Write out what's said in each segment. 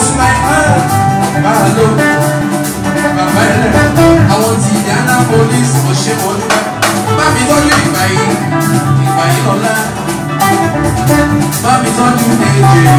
Usman you, lò bàbá ẹlẹ́ àwọn ti Indianapolis ọ̀ṣẹ́wọ̀n bá mi tọ́jú ìgbà yìí ìgbà yìí lọ́la bá mi tọ́jú ẹ̀jẹ̀.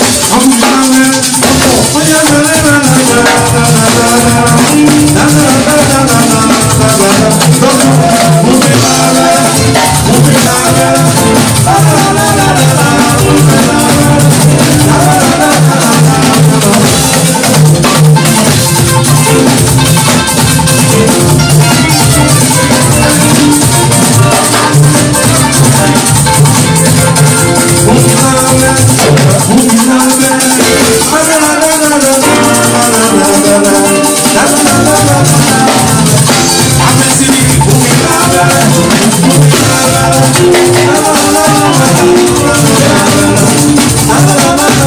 Thank you.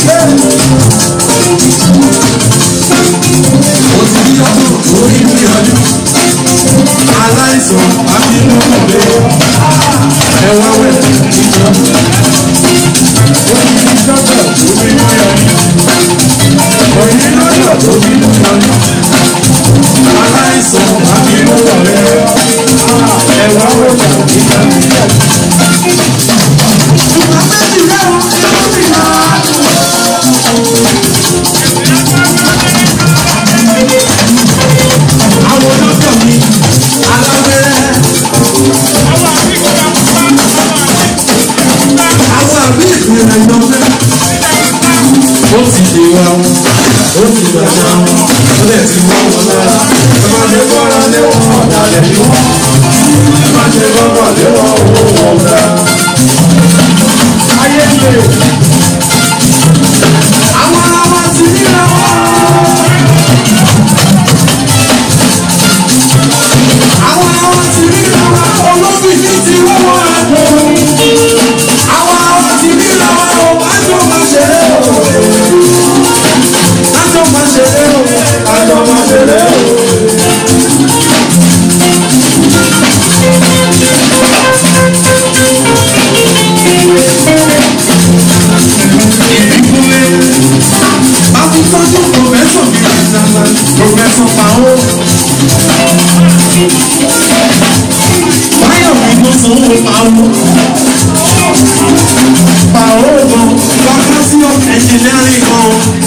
Mo ti bí ọdún orí mi ọdún. Aláìsàn abínú lè ẹwà wẹ̀ jíjọ. Mo ti bí dọ́kọ̀ orí mi ọdún. Ọ̀yìn lọ́dọ̀ orí mi ọdún. Aláìsàn abínú lè ẹwà wẹ̀ jíjọ. wá ó ti gbà já ó lè ti mọ́ wọn lára ẹ má ṣe gbọ́ra lé wọn ọ̀dàlẹ̀ ni wọ́n ẹ má ṣe gbọ́. sùn pàrọ̀. Báyọ̀ mi tó sanwó pàrọ̀. Pàrọ̀ gan, wákàtí ọ̀kẹ́